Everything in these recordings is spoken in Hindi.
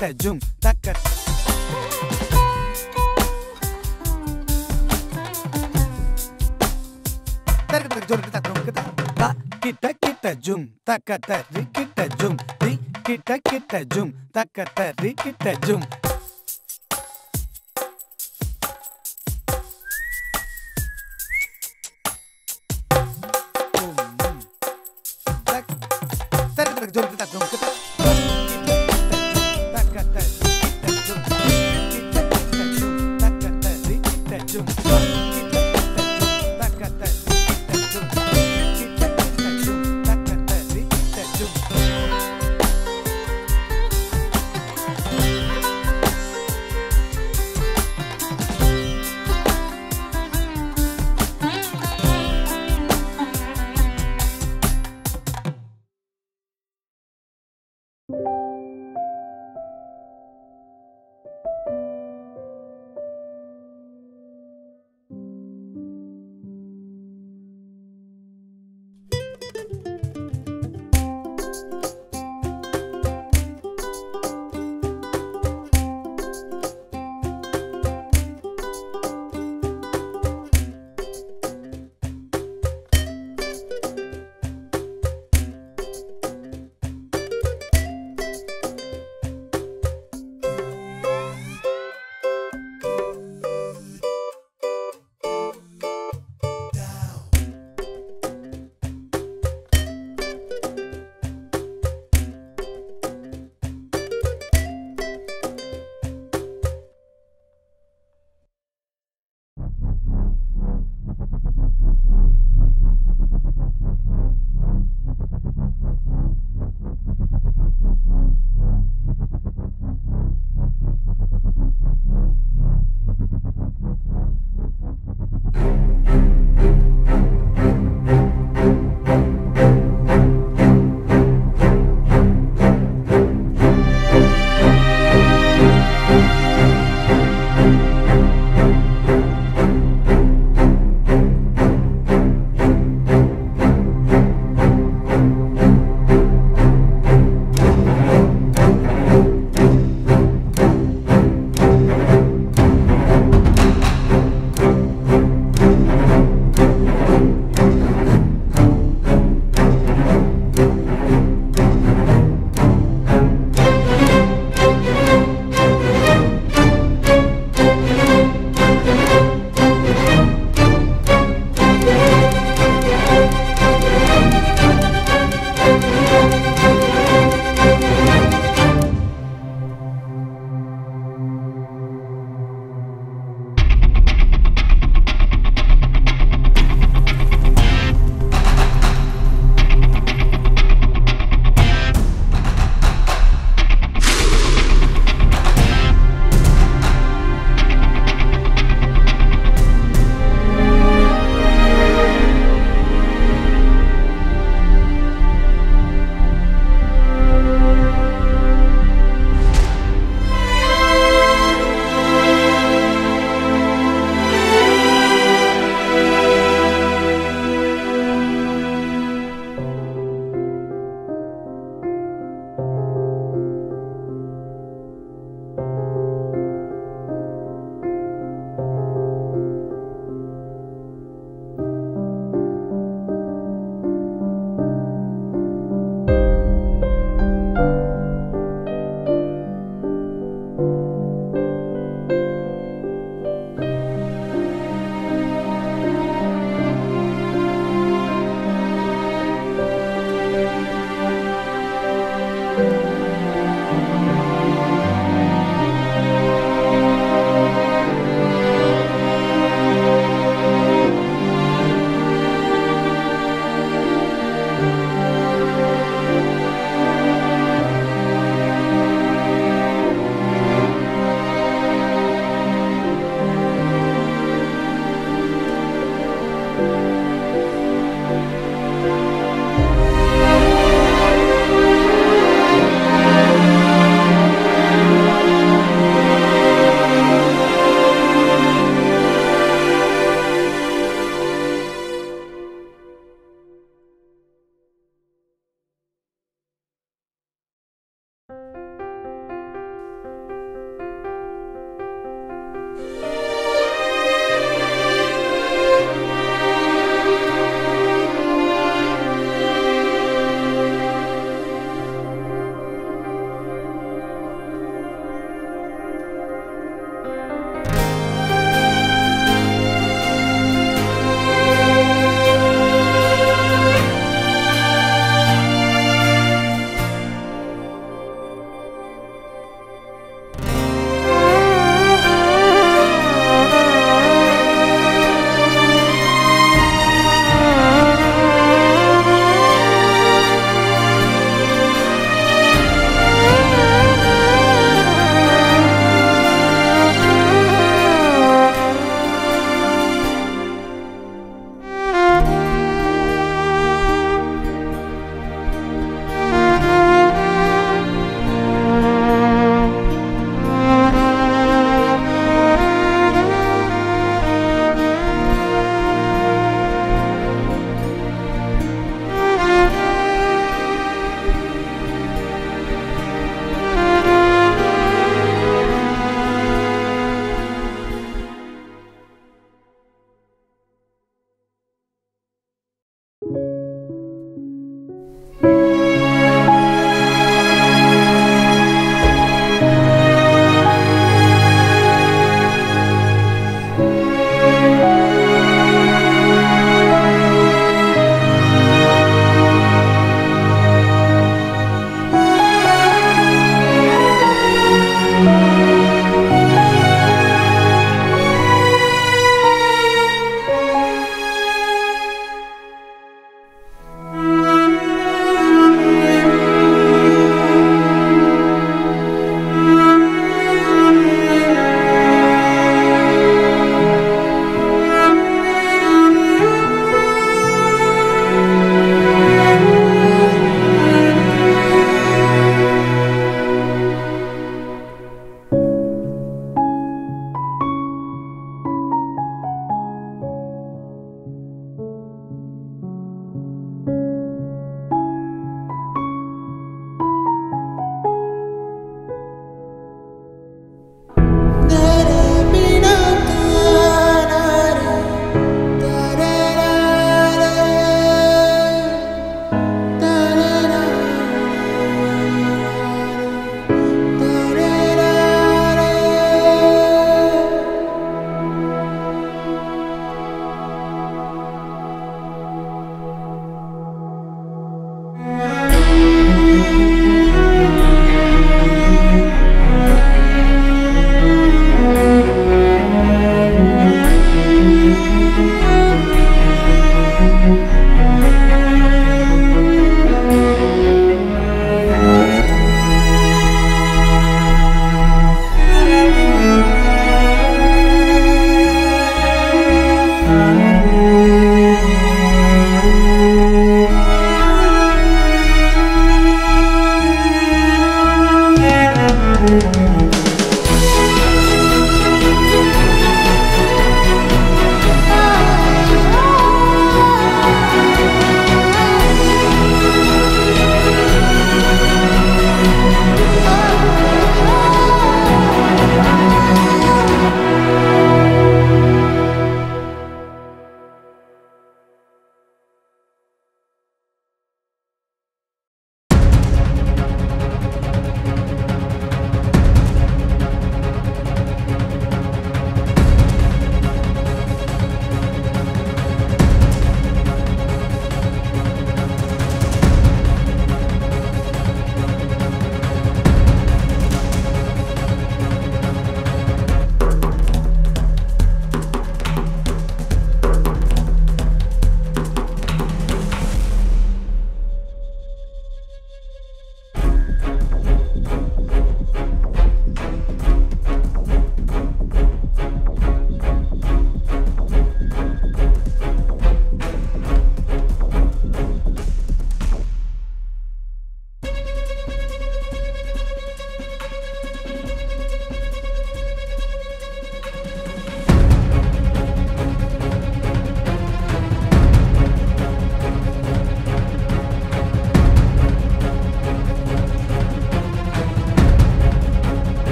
धक्का झुम धक्का Kita kita jum takata kita jum kita kita jum takata kita jum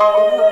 Oh.